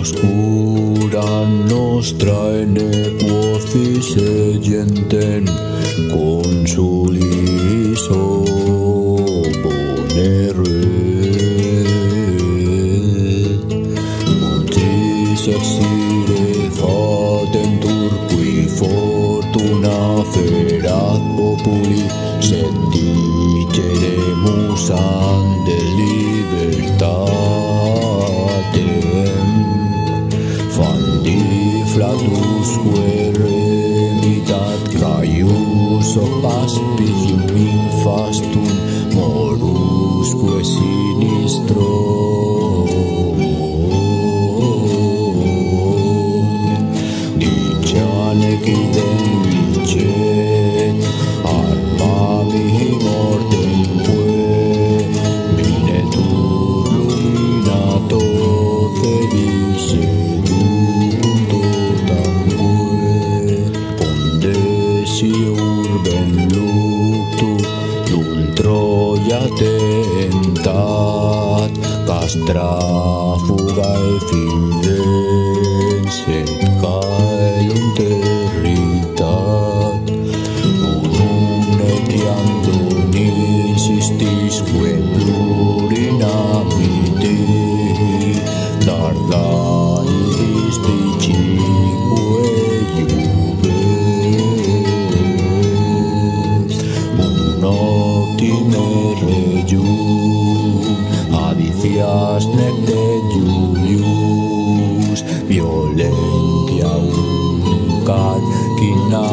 l'oscura nostra ne cuocis e gentem consulis bonere. Montis exire fatem turqui fortuna ferat populi sed diceremus musan de flatusque remitat graius opaspicium infastum morusque sinistro. Diciane quidem Enrollate en castra, fuga el fin de Gracias, Nete Julius, violencia un canquinatam.